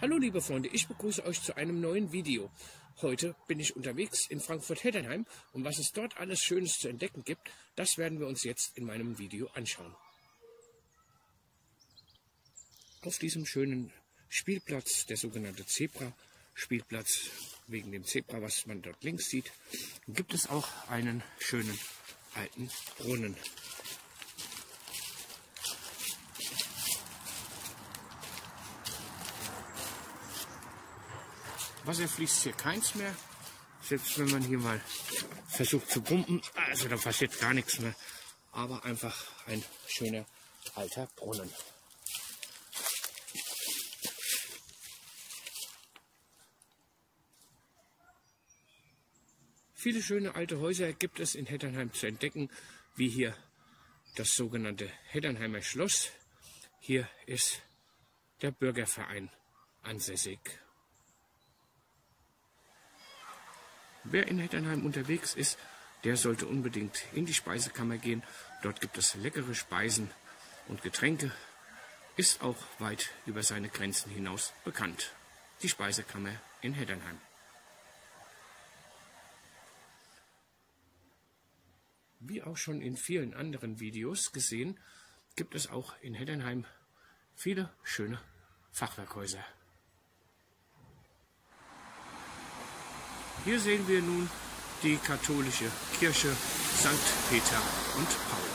Hallo liebe Freunde, ich begrüße euch zu einem neuen Video. Heute bin ich unterwegs in Frankfurt-Heddernheim und was es dort alles Schönes zu entdecken gibt, das werden wir uns jetzt in meinem Video anschauen. Auf diesem schönen Spielplatz, der sogenannte Zebra-Spielplatz, wegen dem Zebra, was man dort links sieht, gibt es auch einen schönen alten Brunnen. Wasser fließt hier keins mehr. Selbst wenn man hier mal versucht zu pumpen, also da passiert gar nichts mehr. Aber einfach ein schöner alter Brunnen. Viele schöne alte Häuser gibt es in Hetternheim zu entdecken, wie hier das sogenannte Hetternheimer Schloss. Hier ist der Bürgerverein ansässig. Wer in Hetternheim unterwegs ist, der sollte unbedingt in die Speisekammer gehen. Dort gibt es leckere Speisen und Getränke. Ist auch weit über seine Grenzen hinaus bekannt. Die Speisekammer in Hetternheim. Wie auch schon in vielen anderen Videos gesehen, gibt es auch in Hetternheim viele schöne Fachwerkhäuser. Hier sehen wir nun die katholische Kirche St. Peter und Paul.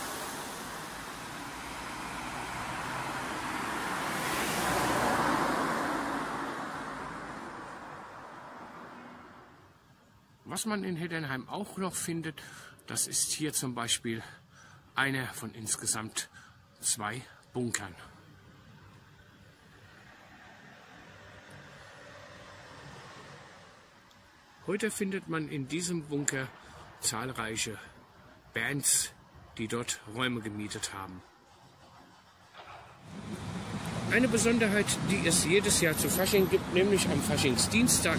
Was man in Heddernheim auch noch findet, das ist hier zum Beispiel einer von insgesamt zwei Bunkern. Heute findet man in diesem Bunker zahlreiche Bands, die dort Räume gemietet haben. Eine Besonderheit, die es jedes Jahr zu Fasching gibt, nämlich am Faschingsdienstag,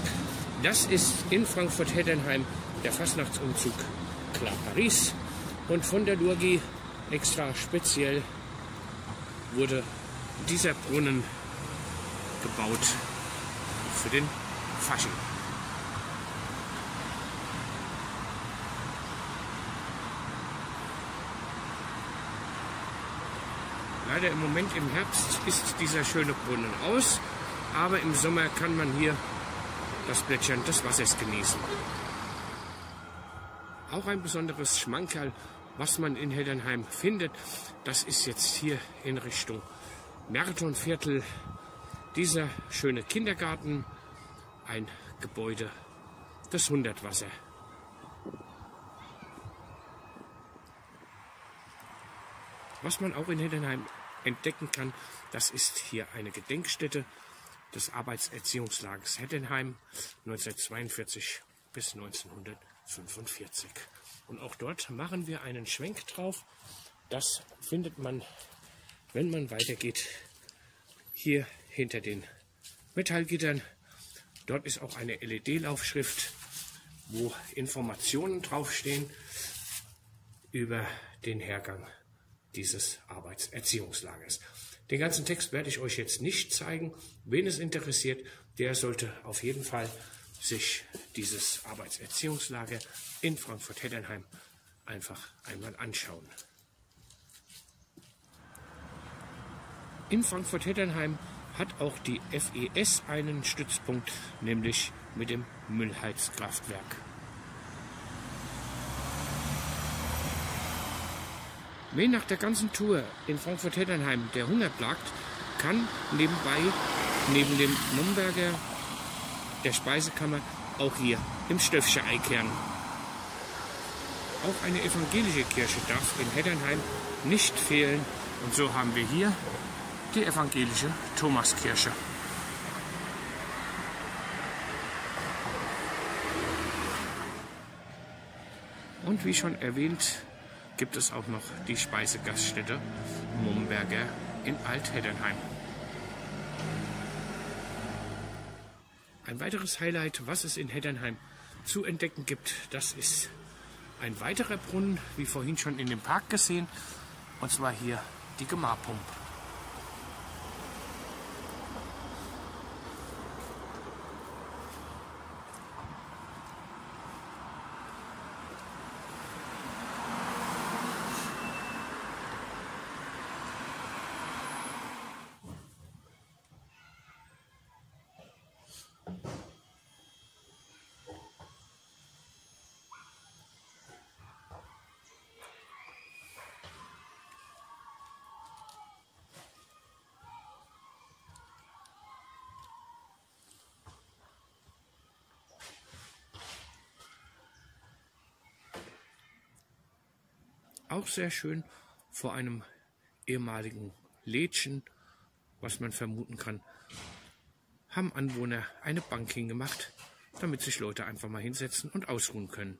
das ist in Frankfurt-Heddernheim der Fastnachtsumzug Klar Paris. Und von der Lurgi extra speziell wurde dieser Brunnen gebaut für den Fasching. Leider im Moment im Herbst ist dieser schöne Brunnen aus, aber im Sommer kann man hier das Plätschern des Wassers genießen. Auch ein besonderes Schmankerl, was man in Heddernheim findet, das ist jetzt hier in Richtung Mertonviertel. Dieser schöne Kindergarten, ein Gebäude des Hundertwasser. Was man auch in Heddernheim entdecken kann, das ist hier eine Gedenkstätte des Arbeitserziehungslagers Heddernheim 1942 bis 1945. Und auch dort machen wir einen Schwenk drauf. Das findet man, wenn man weitergeht, hier hinter den Metallgittern. Dort ist auch eine LED-Laufschrift, wo Informationen draufstehen über den Hergang dieses Arbeitserziehungslagers. Den ganzen Text werde ich euch jetzt nicht zeigen. Wen es interessiert, der sollte auf jeden Fall sich dieses Arbeitserziehungslager in Frankfurt-Heddernheim einfach einmal anschauen. In Frankfurt-Heddernheim hat auch die FES einen Stützpunkt, nämlich mit dem Müllheizkraftwerk. Wen nach der ganzen Tour in Frankfurt-Heddernheim der Hunger plagt, kann nebenbei neben dem Nomberger der Speisekammer auch hier im Stöffsche einkehren. Auch eine evangelische Kirche darf in Heddernheim nicht fehlen und so haben wir hier die evangelische Thomaskirche. Und wie schon erwähnt, gibt es auch noch die Speisegaststätte Momberger in Altheddernheim. Ein weiteres Highlight, was es in Heddernheim zu entdecken gibt, das ist ein weiterer Brunnen, wie vorhin schon in dem Park gesehen, und zwar hier die Gemarpump. Auch sehr schön vor einem ehemaligen Lädchen, was man vermuten kann, haben Anwohner eine Bank hingemacht, damit sich Leute einfach mal hinsetzen und ausruhen können.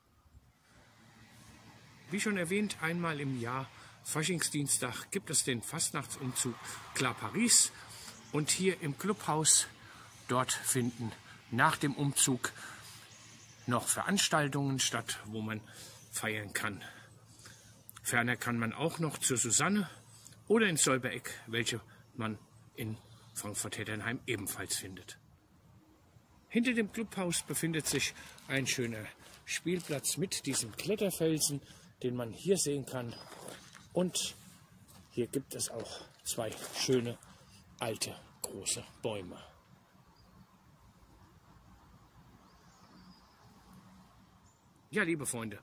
Wie schon erwähnt, einmal im Jahr, Faschingsdienstag, gibt es den Fastnachtsumzug Klar Paris. Und hier im Clubhaus, dort finden nach dem Umzug noch Veranstaltungen statt, wo man feiern kann. Ferner kann man auch noch zur Susanne oder in Solbereck, welche man in Frankfurt-Hetternheim ebenfalls findet. Hinter dem Clubhaus befindet sich ein schöner Spielplatz mit diesem Kletterfelsen, den man hier sehen kann. Und hier gibt es auch zwei schöne alte große Bäume. Ja, liebe Freunde,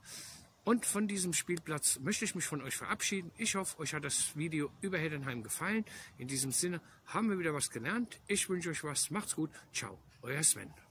und von diesem Spielplatz möchte ich mich von euch verabschieden. Ich hoffe, euch hat das Video über Heddenheim gefallen. In diesem Sinne haben wir wieder was gelernt. Ich wünsche euch was. Macht's gut. Ciao, euer Sven.